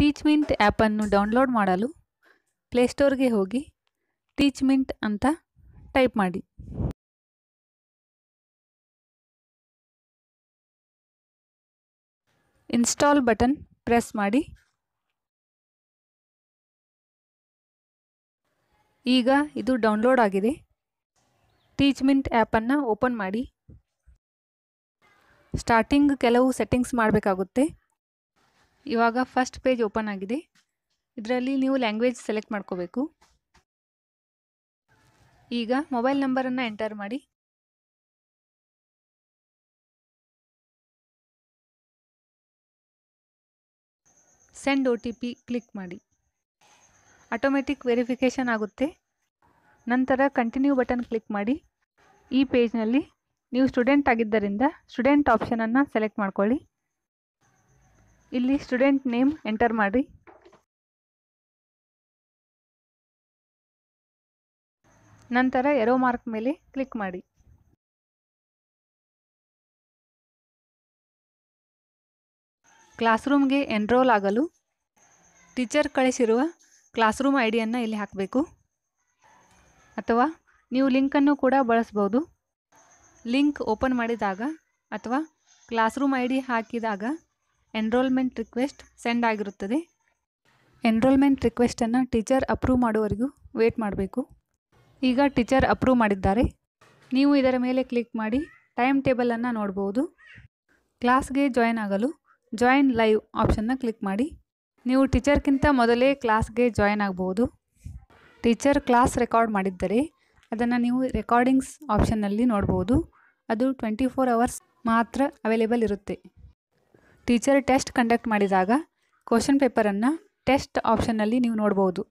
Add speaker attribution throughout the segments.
Speaker 1: Teach mint ಆ್ಯಪನ್ನು download ಮಾಡಲು ಪ್ಲೇಸ್ಟೋರ್ಗೆ ಹೋಗಿ ಟೀಚ್ ಮಿಂಟ್ ಅಂತ ಟೈಪ್ ಮಾಡಿ. ಇನ್ಸ್ಟಾಲ್ ಬಟನ್ ಪ್ರೆಸ್ ಮಾಡಿ. ಈಗ ಇದು ಡೌನ್ಲೋಡ್ ಆಗಿದೆ. ಟೀಚ್ ಮಿಂಟ್ ಆ್ಯಪನ್ನು ಓಪನ್ ಮಾಡಿ. ಸ್ಟಾರ್ಟಿಂಗ್ ಕೆಲವು ಸೆಟ್ಟಿಂಗ್ಸ್ ಮಾಡಬೇಕಾಗುತ್ತೆ. ಇವಾಗ ಫಸ್ಟ್ ಪೇಜ್ ಓಪನ್ ಆಗಿದೆ. ಇದರಲ್ಲಿ ನೀವು ಲ್ಯಾಂಗ್ವೇಜ್ ಸೆಲೆಕ್ಟ್ ಮಾಡ್ಕೋಬೇಕು. ಈಗ ಮೊಬೈಲ್ ನಂಬರನ್ನು ಎಂಟರ್ ಮಾಡಿ. Send O T P click ಮಾಡಿ. ಆಟೋಮೆಟಿಕ್ ವೆರಿಫಿಕೇಷನ್ ಆಗುತ್ತೆ. ನಂತರ ಕಂಟಿನ್ಯೂ ಬಟನ್ ಕ್ಲಿಕ್ ಮಾಡಿ. ಈ ಪೇಜ್ನಲ್ಲಿ ನೀವು ಸ್ಟೂಡೆಂಟ್ ಆಗಿದ್ದರಿಂದ ಸ್ಟೂಡೆಂಟ್ ಆಪ್ಷನನ್ನು ಸೆಲೆಕ್ಟ್ ಮಾಡ್ಕೊಳ್ಳಿ. ಇಲ್ಲಿ ಸ್ಟೂಡೆಂಟ್ ನೇಮ್ ಎಂಟರ್ ಮಾಡಿ ನಂತರ ಎರೋ ಮಾರ್ಕ್ ಮೇಲೆ ಕ್ಲಿಕ್ ಮಾಡಿ. ಕ್ಲಾಸ್ ರೂಮ್ಗೆ ಎನ್ರೋಲ್ ಆಗಲು ಟೀಚರ್ ಕಳಿಸಿರುವ ಕ್ಲಾಸ್ ರೂಮ್ ಐಡಿಯನ್ನು ಡಿಯನ್ನು ಇಲ್ಲಿ ಹಾಕಬೇಕು. ಅಥವಾ ನೀವು ಲಿಂಕನ್ನು ಕೂಡ ಬಳಸ್ಬೋದು. ಲಿಂಕ್ ಓಪನ್ ಮಾಡಿದಾಗ ಅಥವಾ ಕ್ಲಾಸ್ ರೂಮ್ ಐ ಡಿ ಹಾಕಿದಾಗ ಎನ್ರೋಲ್ಮೆಂಟ್ ರಿಕ್ವೆಸ್ಟ್ ಸೆಂಡ್ ಆಗಿರುತ್ತದೆ. ಎನ್ರೋಲ್ಮೆಂಟ್ ರಿಕ್ವೆಸ್ಟನ್ನು ಟೀಚರ್ ಅಪ್ರೂವ್ ಮಾಡುವವರೆಗೂ ವೇಟ್ ಮಾಡಬೇಕು. ಈಗ ಟೀಚರ್ ಅಪ್ರೂವ್ ಮಾಡಿದ್ದಾರೆ. ನೀವು ಇದರ ಮೇಲೆ ಕ್ಲಿಕ್ ಮಾಡಿ ಟೈಮ್ ಟೇಬಲನ್ನು ನೋಡ್ಬೋದು. ಕ್ಲಾಸ್ಗೆ ಜಾಯ್ನ್ ಆಗಲು ಜಾಯಿನ್ ಲೈವ್ ಆಪ್ಷನ್ನ ಕ್ಲಿಕ್ ಮಾಡಿ. ನೀವು ಟೀಚರ್ಗಿಂತ ಮೊದಲೇ ಕ್ಲಾಸ್ಗೆ ಜಾಯ್ನ್ ಆಗ್ಬೋದು. ಟೀಚರ್ ಕ್ಲಾಸ್ ರೆಕಾರ್ಡ್ ಮಾಡಿದ್ದರೆ ಅದನ್ನು ನೀವು ರೆಕಾರ್ಡಿಂಗ್ಸ್ ಆಪ್ಷನ್ನಲ್ಲಿ ನೋಡ್ಬೋದು. ಅದು ಟ್ವೆಂಟಿ ಫೋರ್ ಅವರ್ಸ್ ಮಾತ್ರ ಅವೈಲೇಬಲ್ ಇರುತ್ತೆ. ಟೀಚರ್ ಟೆಸ್ಟ್ ಕಂಡಕ್ಟ್ ಮಾಡಿದಾಗ ಕ್ವಶನ್ ಪೇಪರನ್ನು ಟೆಸ್ಟ್ ಆಪ್ಷನ್ನಲ್ಲಿ ನೀವು ನೋಡ್ಬೋದು.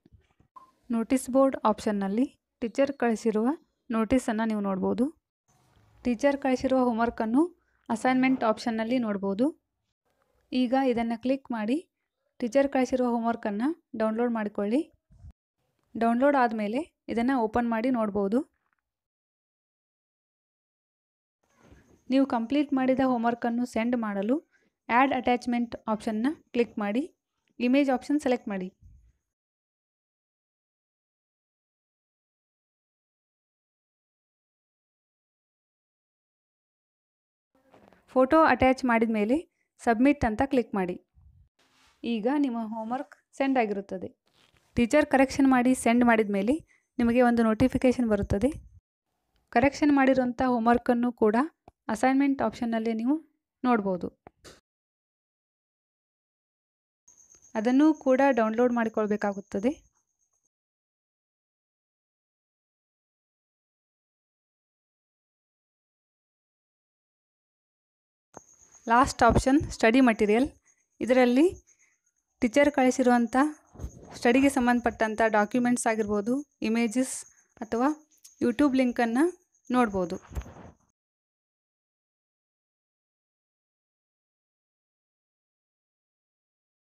Speaker 1: ನೋಟಿಸ್ ಬೋರ್ಡ್ ಆಪ್ಷನ್ನಲ್ಲಿ ಟೀಚರ್ ಕಳಿಸಿರುವ ನೋಟಿಸನ್ನು ನೀವು ನೋಡ್ಬೋದು. ಟೀಚರ್ ಕಳಿಸಿರುವ ಹೋಮ್ವರ್ಕನ್ನು ಅಸೈನ್ಮೆಂಟ್ ಆಪ್ಷನ್ನಲ್ಲಿ ನೋಡ್ಬೋದು. ಈಗ ಇದನ್ನು ಕ್ಲಿಕ್ ಮಾಡಿ ಟೀಚರ್ ಕಳಿಸಿರುವ ಹೋಮ್ವರ್ಕನ್ನು ಡೌನ್ಲೋಡ್ ಮಾಡಿಕೊಳ್ಳಿ. ಡೌನ್ಲೋಡ್ ಆದಮೇಲೆ ಇದನ್ನು ಓಪನ್ ಮಾಡಿ ನೋಡ್ಬೋದು. ನೀವು ಕಂಪ್ಲೀಟ್ ಮಾಡಿದ ಹೋಮ್ವರ್ಕನ್ನು ಸೆಂಡ್ ಮಾಡಲು ಆ್ಯಡ್ ಅಟ್ಯಾಚ್ಮೆಂಟ್ ಆಪ್ಷನ್ನ ಕ್ಲಿಕ್ ಮಾಡಿ ಇಮೇಜ್ ಆಪ್ಷನ್ ಸೆಲೆಕ್ಟ್ ಮಾಡಿ. ಫೋಟೋ ಅಟ್ಯಾಚ್ ಮಾಡಿದ ಮೇಲೆ ಸಬ್ಮಿಟ್ ಅಂತ ಕ್ಲಿಕ್ ಮಾಡಿ. ಈಗ ನಿಮ್ಮ ಹೋಮ್ವರ್ಕ್ ಸೆಂಡ್ ಆಗಿರುತ್ತದೆ. ಟೀಚರ್ ಕರೆಕ್ಷನ್ ಮಾಡಿ ಸೆಂಡ್ ಮಾಡಿದ ಮೇಲೆ ನಿಮಗೆ ಒಂದು ನೋಟಿಫಿಕೇಷನ್ ಬರುತ್ತದೆ. ಕರೆಕ್ಷನ್ ಮಾಡಿರುವಂಥ ಹೋಮ್ವರ್ಕನ್ನು ಕೂಡ ಅಸೈನ್ಮೆಂಟ್ ಆಪ್ಷನ್ನಲ್ಲೇ ನೀವು ನೋಡ್ಬೋದು. ಅದನ್ನು ಕೂಡ ಡೌನ್ಲೋಡ್ ಮಾಡಿಕೊಳ್ಬೇಕಾಗುತ್ತದೆ. ಲಾಸ್ಟ್ ಆಪ್ಷನ್ ಸ್ಟಡಿ ಮಟೀರಿಯಲ್ ಇದರಲ್ಲಿ ಟೀಚರ್ ಕಳಿಸಿರುವಂಥ ಸ್ಟಡಿಗೆ ಸಂಬಂಧಪಟ್ಟಂಥ ಡಾಕ್ಯುಮೆಂಟ್ಸ್ ಆಗಿರ್ಬೋದು ಇಮೇಜಸ್ ಅಥವಾ ಯೂಟ್ಯೂಬ್ ಲಿಂಕನ್ನು ನೋಡ್ಬೋದು.